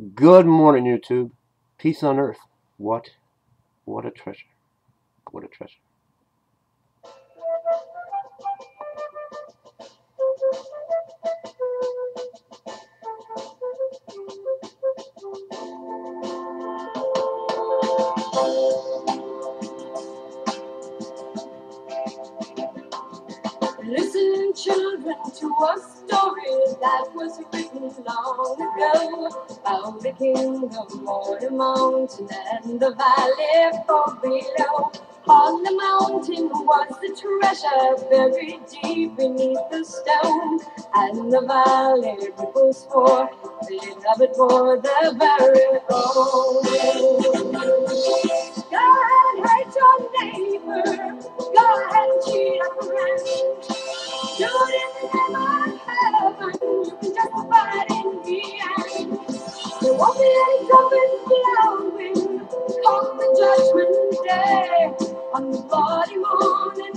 Good morning, YouTube. Peace on earth. What? What a treasure. What a treasure. To a story that was written long ago about the kingdom on the mountain and the valley far below. On the mountain was the treasure buried deep beneath the stone, and the valley ripples for the love it for the very own. On the body, morning.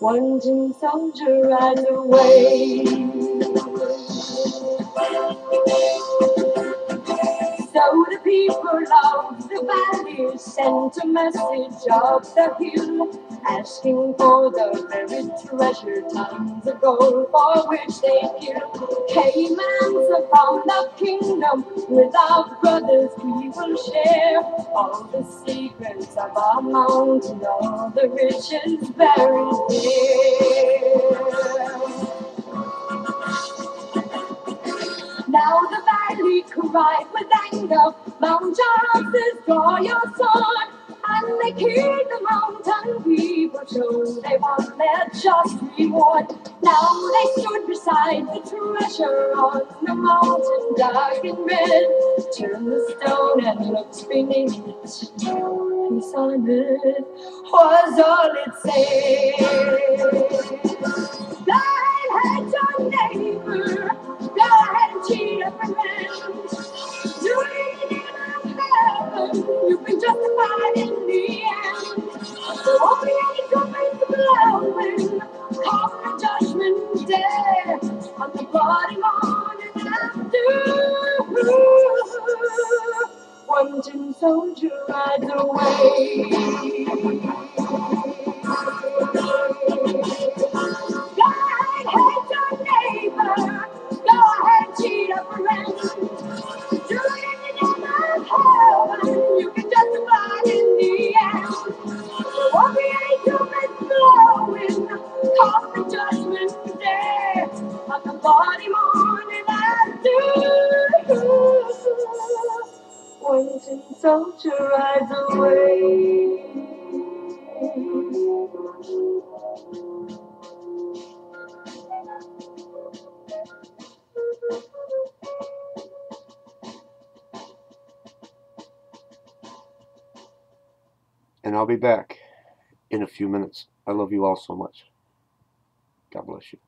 One tin soldier rides away. So the people of the valley sent a message up the hill, asking for the buried treasure, tons of gold for which they killed. Caymans kingdom, with our brothers we will share all the secrets of our mountain, all the riches buried there. Now the valley cried with anger, Mount Justice, draw your sword. They killed the mountain people, so they want their just reward. Now they stood beside the treasure on the mountain, dark and red. Turn the stone and looked beneath. Peace on earth was all it said. God had your neighbor. Go ahead and cheat bloody morning after. One tin soldier rides away. Cheat a friend. Do it in the heaven. Oh, you bloody morning after. One tin soldier rides away. And I'll be back in a few minutes. I love you all so much. God bless you.